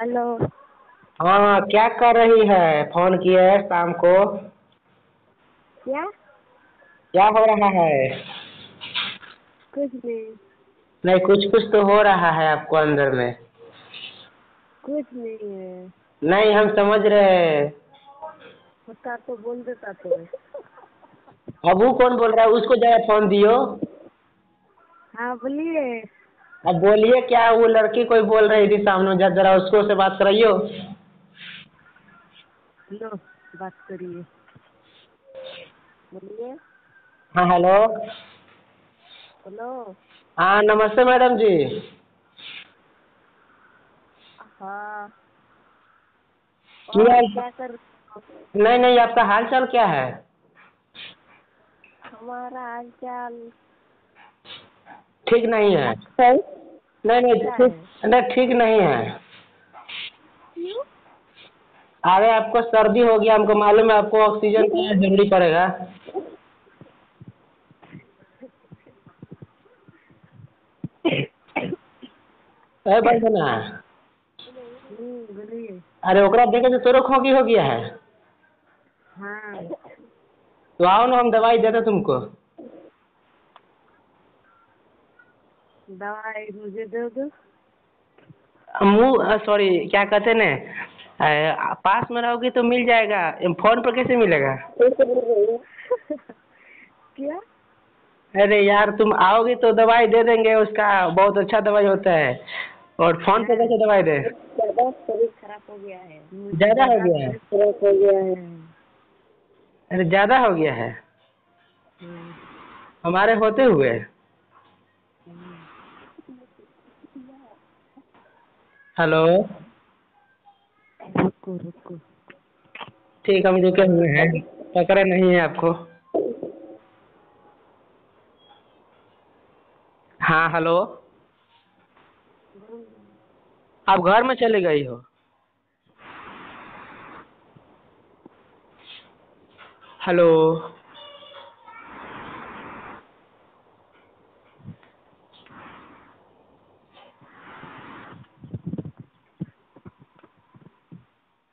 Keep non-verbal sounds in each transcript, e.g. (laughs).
Hello. हाँ क्या कर रही है? फ़ोन किए शाम को। क्या? क्या हो रहा है? कुछ नहीं। नहीं कुछ कुछ तो हो रहा है आपको अंदर में। कुछ नहीं है। नहीं हम समझ रहे हैं। तो बोल देता तो। अब वो कौन बोल रहा है? उसको जरा फ़ोन दियो। हाँ बोलिए। अब बोलिए क्या वो लड़की कोई बोल रही थी सामने? जा जरा उसको से बात कराइयो। लो बात करिए। बोलिए। हाँ हेलो। हेलो हाँ नमस्ते मैडम जी। हाँ। क्या क्या कर नहीं नहीं आपका हाल चाल क्या है? हमारा हाल चाल ठीक नहीं है। सही नहीं नहीं ठीक नहीं ठीक नहीं है। अरे आपको सर्दी हो गया हमको मालूम है आपको ऑक्सीजन का ज़रूरी पड़ेगा। अरे हम्म, अरे ओकरा देखे तो तोरो खोखी हो गया है। हाँ। तो आओ ना हम दवाई देते तुमको। दवाई मुझे दे दो। मुँह सॉरी क्या कहते ने? अ, पास में रहोगी तो मिल जाएगा। फ़ोन पर कैसे मिलेगा? (laughs) क्या? अरे यार तुम आओगी तो दवाई दे देंगे उसका बहुत अच्छा दवाई होता है। और फ़ोन पे कैसे दवाई दे? ज़्यादा शरीर खराब हो गया है। ज़्यादा हो गया है? खराब हो गया है। अरे ज़्यादा हो गया है? हम्म, हमारे होते हुए? हेलो रुको रुको। ठीक हम रुके हुए हैं। पकड़े नहीं है आपको। हाँ हेलो आप घर में चले गई हो? हेलो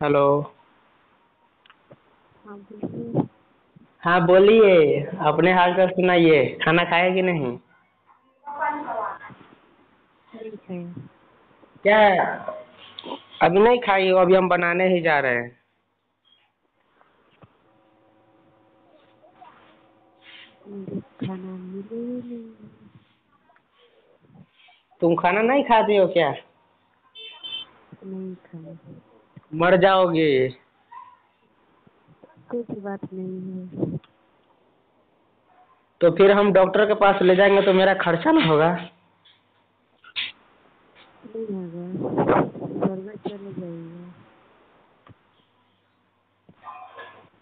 हेलो हाँ बोलिए। हाँ अपने हाल चाल सुनाइए। खाना खाए कि नहीं? क्या? अभी नहीं खाई हो अभी हम बनाने ही जा रहे हैं। तुम खाना नहीं खाते हो क्या? नहीं खाना। मर जाओगे। बात नहीं है। तो फिर हम डॉक्टर के पास ले जाएँगे तो मेरा खर्चा ना होगा।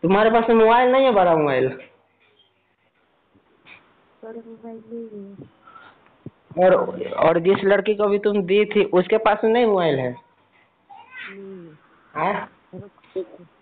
तुम्हारे पास मोबाइल नहीं है बड़ा मोबाइल? और और जिस लड़की को भी तुम दी थी उसके पास नहीं मोबाइल है? नहीं हाँ रुको